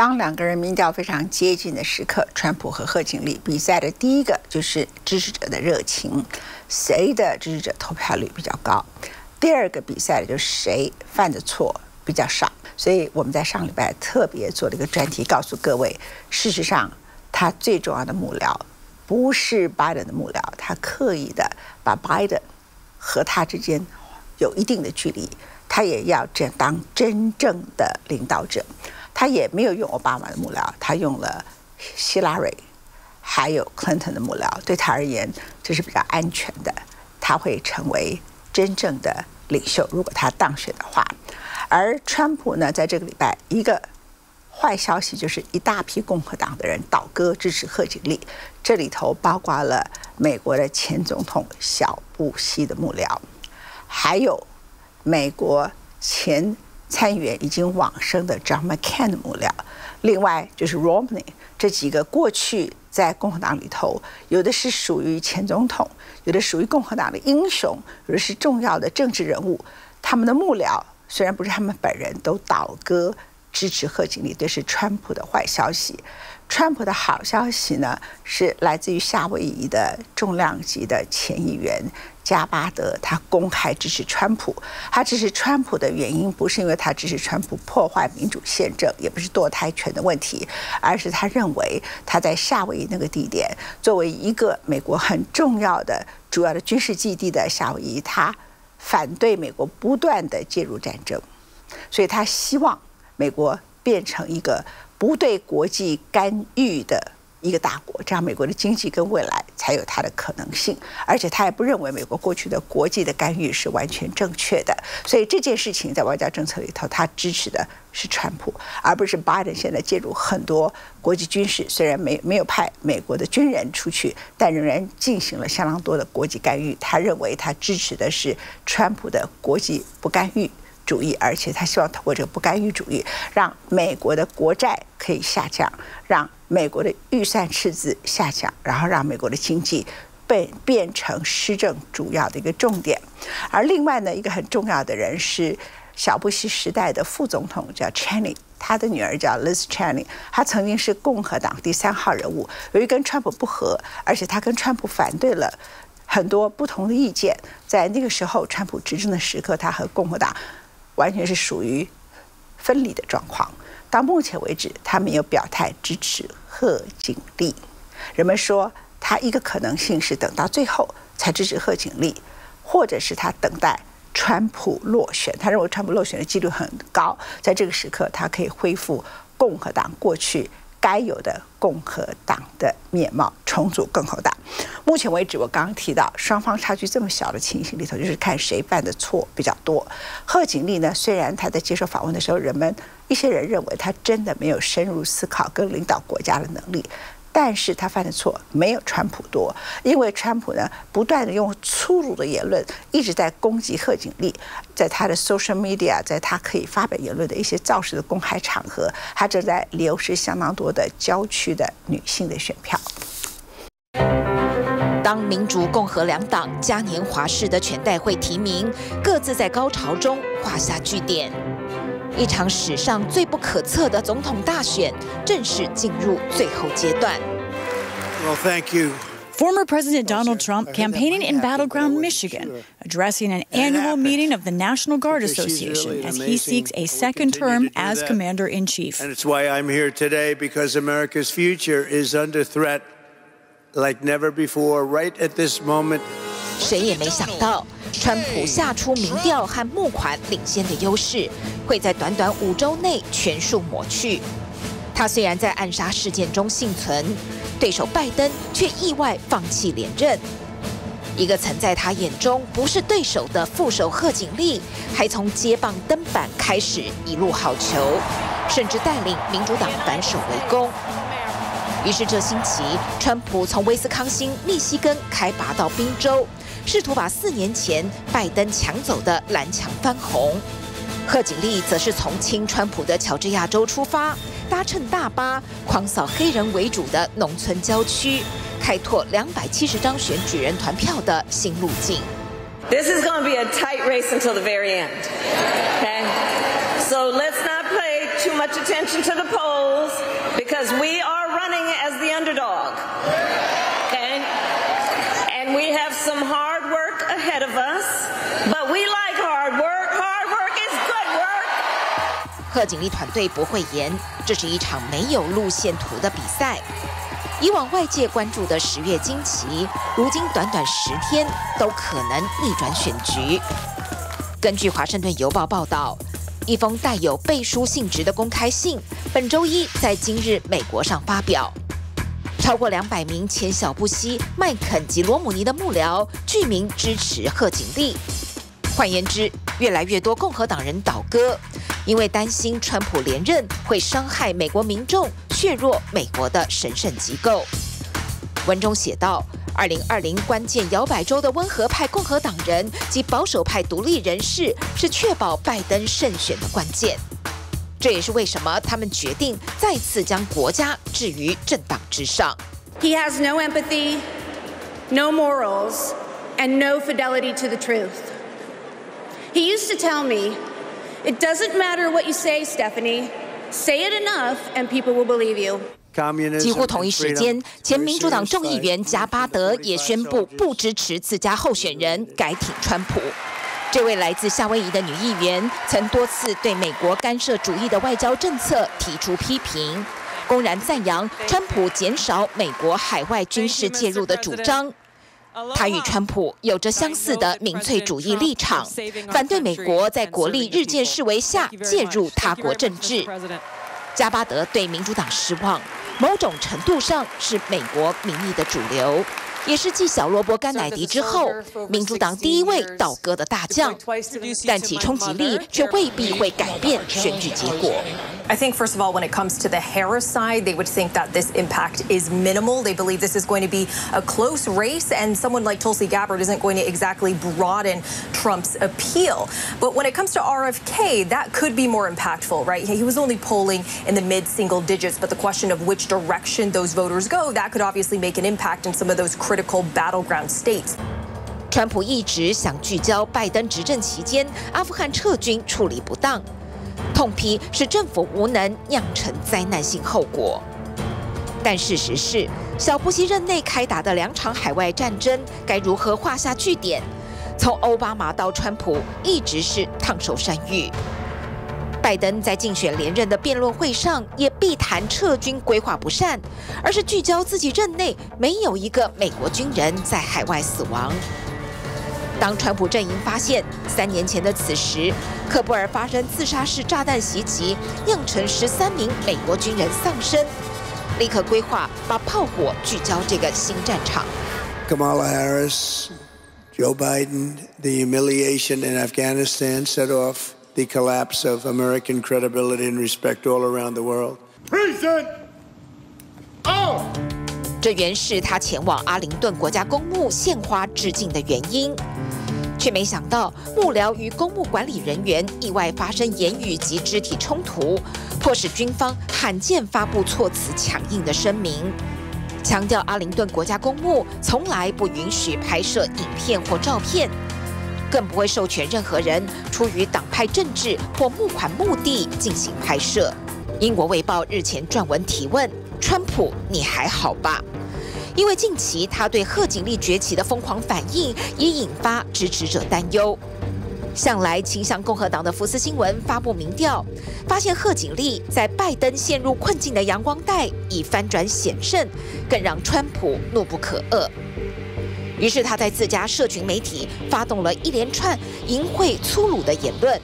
当两个人民调非常接近的时刻，川普和贺锦丽比赛的第一个就是支持者的热情，谁的支持者投票率比较高；第二个比赛的就是谁犯的错比较少。所以我们在上礼拜特别做了一个专题，告诉各位，事实上他最重要的幕僚不是拜登的幕僚，他刻意的把拜登和他之间有一定的距离。他也要这样当真正的领导者，他也没有用奥巴马的幕僚，他用了希拉瑞，还有 Clinton 的幕僚，对他而言这是比较安全的，他会成为真正的领袖，如果他当选的话。而川普呢，在这个礼拜一个坏消息就是一大批共和党的人倒戈支持贺锦丽，这里头包括了美国的前总统小布希的幕僚，还有。美国前参议员已经往生的 John McCain 的幕僚，另外就是 Romney 这几个过去在共和党里头，有的是属于前总统，有的属于共和党的英雄，有的是重要的政治人物。他们的幕僚虽然不是他们本人都倒戈支持贺锦丽，这是川普的坏消息。川普的好消息呢，是来自于夏威夷的重量级的前议员。加巴德他公开支持川普，他支持川普的原因不是因为他支持川普破坏民主宪政，也不是堕胎权的问题，而是他认为他在夏威夷那个地点，作为一个美国很重要的主要的军事基地的夏威夷，他反对美国不断的介入战争，所以他希望美国变成一个不对国际干预的。一个大国，这样美国的经济跟未来才有它的可能性。而且他也不认为美国过去的国际的干预是完全正确的。所以这件事情在外交政策里头，他支持的是川普，而不是拜登现在介入很多国际军事。虽然没没有派美国的军人出去，但仍然进行了相当多的国际干预。他认为他支持的是川普的国际不干预。主义，而且他希望通过这个不干预主义，让美国的国债可以下降，让美国的预算赤字下降，然后让美国的经济被变成施政主要的一个重点。而另外呢，一个很重要的人是小布希时代的副总统，叫 Cheney，他的女儿叫 Liz Cheney，他曾经是共和党第三号人物，由于跟川普不和，而且他跟川普反对了很多不同的意见，在那个时候川普执政的时刻，他和共和党。完全是属于分离的状况。到目前为止，他没有表态支持贺锦丽。人们说，他一个可能性是等到最后才支持贺锦丽，或者是他等待川普落选。他认为川普落选的几率很高，在这个时刻，他可以恢复共和党过去。该有的共和党的面貌，重组共和党。目前为止，我刚刚提到双方差距这么小的情形里头，就是看谁犯的错比较多。贺锦丽呢，虽然她在接受访问的时候，人们一些人认为她真的没有深入思考跟领导国家的能力。但是他犯的错没有川普多，因为川普呢不断的用粗鲁的言论一直在攻击贺锦丽，在他的 social media，在他可以发表言论的一些造势的公开场合，他正在流失相当多的郊区的女性的选票。当民主、共和两党嘉年华式的全代会提名，各自在高潮中画下句点。一场史上最不可测的总统大选正式进入最后阶段。Well, thank you. Former President Donald Trump campaigning in battleground Michigan, addressing an annual meeting of the National Guard Association as he seeks a second term as commander in chief. And it's why I'm here today because America's future is under threat Like never before, right at this moment. 谁也没想到，川普下出民调和募款领先的优势，会在短短五周内全数抹去。他虽然在暗杀事件中幸存，对手拜登却意外放弃连任。一个曾在他眼中不是对手的副手贺锦丽，还从接棒登板开始一路好球，甚至带领民主党反手围攻。于是这星期，川普从威斯康星、密西根开拔到宾州。试图把四年前拜登抢走的蓝墙翻红，贺锦丽则是从亲川普的乔治亚州出发，搭乘大巴狂扫黑人为主的农村郊区，开拓两百七十张选举人团票的新路径。This is going to be a tight race until the very end. Okay, so let's not pay too much attention to the polls. 贺锦丽团队不会言，这是一场没有路线图的比赛。以往外界关注的十月惊奇，如今短短十天都可能逆转选局。根据《华盛顿邮报》报道，一封带有背书性质的公开信，本周一在今日美国上发表。超过两百名前小布希、麦肯及罗姆尼的幕僚具名支持贺锦丽。换言之，越来越多共和党人倒戈，因为担心川普连任会伤害美国民众，削弱美国的神圣机构。文中写道：“二零二零关键摇摆州的温和派共和党人及保守派独立人士是确保拜登胜选的关键。这也是为什么他们决定再次将国家置于政党之上。” He has no empathy, no morals, and no fidelity to the truth. He used to tell me, It doesn't matter what you say, Stephanie. Say it enough, and people will believe you. 几乎同一时间，前民主党众议员加巴德也宣布不支持自家候选人，改挺川普。这位来自夏威夷的女议员曾多次对美国干涉主义的外交政策提出批评，公然赞扬川普减少美国海外军事介入的主张。他与川普有着相似的民粹主义立场，反对美国在国力日渐式微下介入他国政治。加巴德对民主党失望，某种程度上是美国民意的主流。也是继小罗伯·甘乃迪之后，民主党第一位倒戈的大将，但其冲击力却未必会改变选举结果。I think, first of all, when it comes to the Harris side, they would think that this impact is minimal. They believe this is going to be a close race, and someone like Tulsi Gabbard isn't going to exactly broaden Trump's appeal. But when it comes to RFK, that could be more impactful, right? He was only polling in the mid single digits, but the question of which direction those voters go, that could obviously make an impact in some of those critical battleground states. 川普一直想聚焦拜登执政期间阿富汗撤军处理不当，痛批是政府无能酿成灾难性后果。但事实是，小布希任内开打的两场海外战争该如何画下句点？从奥巴马到川普，一直是烫手山芋。拜登在竞选连任的辩论会上也避谈撤军规划不善，而是聚焦自己任内没有一个美国军人在海外死亡。当川普阵营发现三年前的此时，科布尔发生自杀式炸弹袭击，酿成十三名美国军人丧生，立刻规划把炮火聚焦这个新战场。Kamala Harris, Joe Biden, the humiliation in Afghanistan set off. The collapse of American credibility and respect all around the world. Present. Oh. 这原是他前往阿灵顿国家公墓献花致敬的原因，却没想到幕僚与公墓管理人员意外发生言语及肢体冲突，迫使军方罕见发布措辞强硬的声明，强调阿灵顿国家公墓从来不允许拍摄影片或照片。更不会授权任何人出于党派政治或募款目的进行拍摄。英国《卫报》日前撰文提问：“川普，你还好吧？”因为近期他对贺锦丽崛起的疯狂反应，也引发支持者担忧。向来倾向共和党的福斯新闻发布民调，发现贺锦丽在拜登陷入困境的阳光带已翻转险胜，更让川普怒不可遏。于是他在自家社群媒体发动了一连串淫秽粗鲁的言论，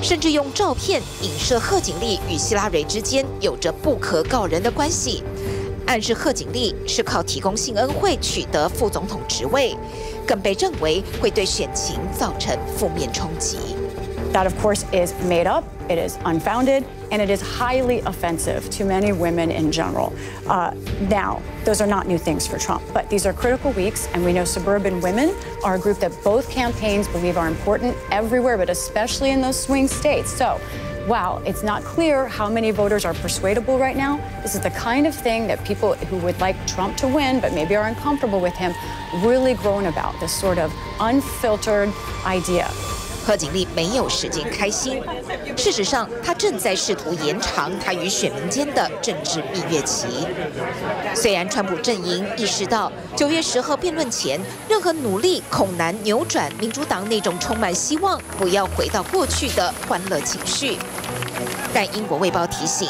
甚至用照片影射贺锦丽与希拉蕊之间有着不可告人的关系，暗示贺锦丽是靠提供性恩惠取得副总统职位，更被认为会对选情造成负面冲击。That, of course, is made up, it is unfounded, and it is highly offensive to many women in general. Uh, now, those are not new things for Trump, but these are critical weeks, and we know suburban women are a group that both campaigns believe are important everywhere, but especially in those swing states. So, wow, it's not clear how many voters are persuadable right now. This is the kind of thing that people who would like Trump to win, but maybe are uncomfortable with him, really groan about this sort of unfiltered idea. 贺锦丽没有时间开心。事实上，她正在试图延长她与选民间的政治蜜月期。虽然川普阵营意识到九月十号辩论前，任何努力恐难扭转民主党那种充满希望、不要回到过去的欢乐情绪，但英国卫报提醒，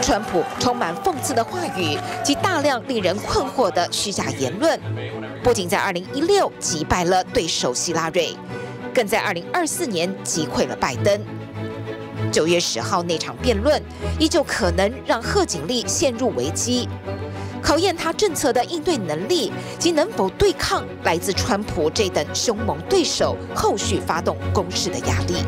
川普充满讽刺的话语及大量令人困惑的虚假言论，不仅在2016击败了对手希拉瑞，更在二零二四年击溃了拜登。九月十号那场辩论，依旧可能让贺锦丽陷入危机，考验她政策的应对能力及能否对抗来自川普这等凶猛对手后续发动攻势的压力。